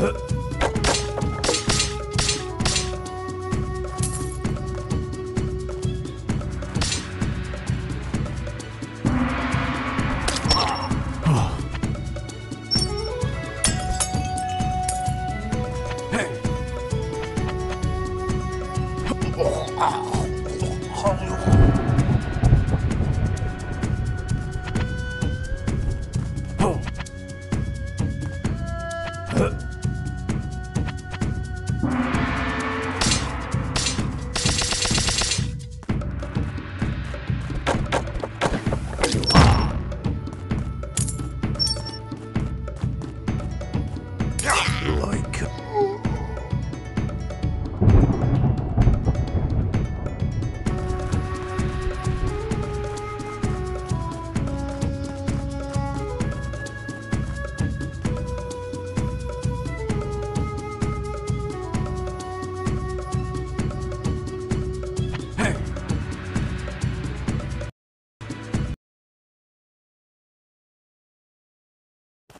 Huh?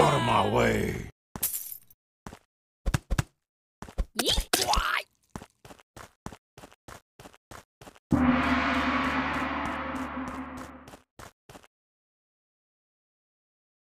Out of my way.